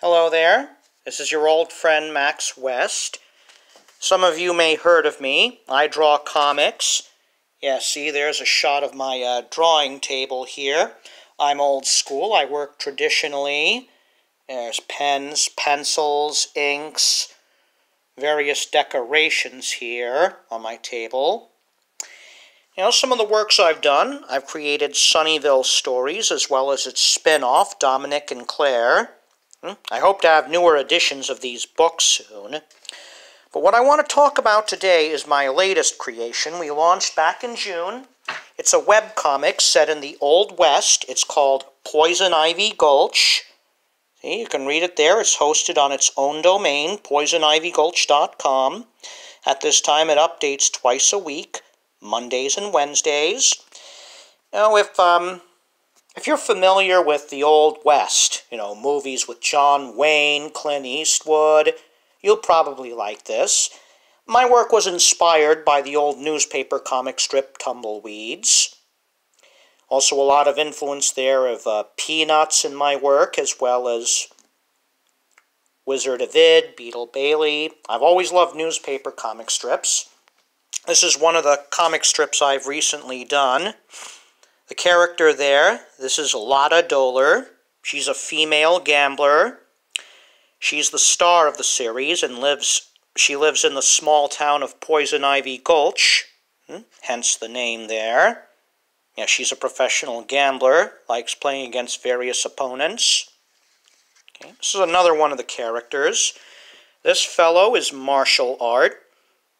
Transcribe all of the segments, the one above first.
Hello there. This is your old friend Max West. Some of you may heard of me. I draw comics. Yeah, see, there's a shot of my uh, drawing table here. I'm old school. I work traditionally. There's pens, pencils, inks, various decorations here on my table. You know, some of the works I've done, I've created Sunnyville Stories as well as its spin-off, Dominic and Claire. Hmm? I hope to have newer editions of these books soon. But what I want to talk about today is my latest creation. We launched back in June. It's a web comic set in the Old West. It's called Poison Ivy Gulch. See, you can read it there. It's hosted on its own domain, poisonivygulch.com. At this time, it updates twice a week, Mondays and Wednesdays. Now, if um, if you're familiar with the Old West, you know, movies with John Wayne, Clint Eastwood, you'll probably like this. My work was inspired by the old newspaper comic strip Tumbleweeds. Also, a lot of influence there of uh, Peanuts in my work, as well as Wizard of Id, Beetle Bailey. I've always loved newspaper comic strips. This is one of the comic strips I've recently done. The character there, this is Lotta Dohler. She's a female gambler. She's the star of the series and lives she lives in the small town of Poison Ivy Gulch, hmm, hence the name there. Yeah, she's a professional gambler, likes playing against various opponents. Okay, this is another one of the characters. This fellow is Marshal Art.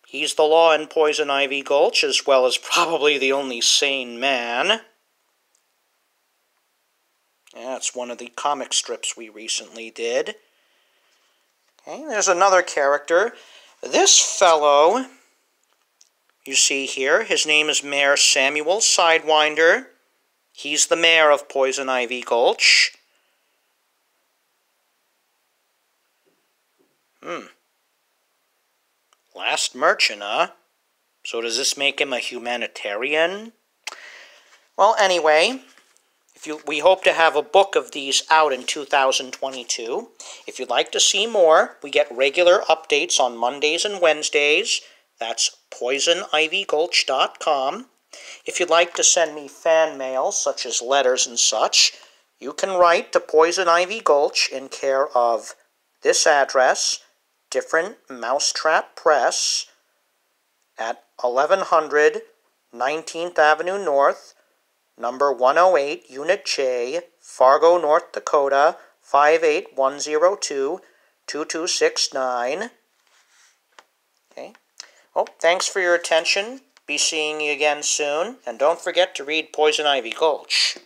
He's the law in Poison Ivy Gulch, as well as probably the only sane man. It's one of the comic strips we recently did. Okay, there's another character. This fellow, you see here, his name is Mayor Samuel Sidewinder. He's the mayor of Poison Ivy Gulch. Hmm. Last merchant, huh? So does this make him a humanitarian? Well, anyway, if you, we hope to have a book of these out in 2022. If you'd like to see more, we get regular updates on Mondays and Wednesdays. That's poisonivygulch.com. If you'd like to send me fan mail, such as letters and such, you can write to Poison Ivy Gulch in care of this address, Different Mousetrap Press, at 1100 19th Avenue North, number 108, Unit J, Fargo, North Dakota, 58102 2269. Okay. Well, thanks for your attention. Be seeing you again soon. And don't forget to read Poison Ivy Gulch.